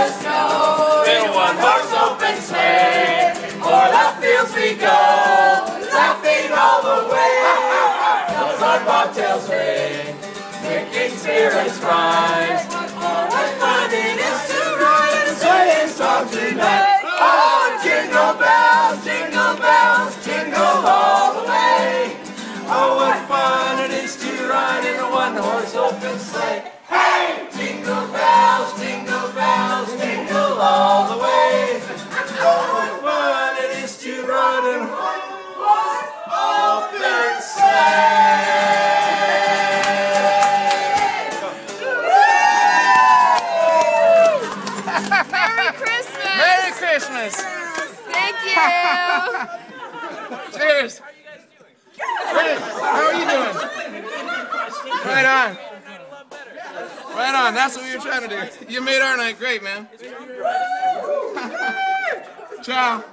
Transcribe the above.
a one-horse open sleigh. O'er the fields we go, laughing all the way. On bobtails spirits. Oh, what fun it is to ride a sleighing song tonight. Oh, jingle bells, jingle bells, jingle all the way. Oh, what fun it is to ride in a one-horse open sleigh. Christmas! Merry Christmas! Thank you! Cheers! How are you doing? Right on. Right on. That's what we were trying to do. You made our night great, man. Ciao.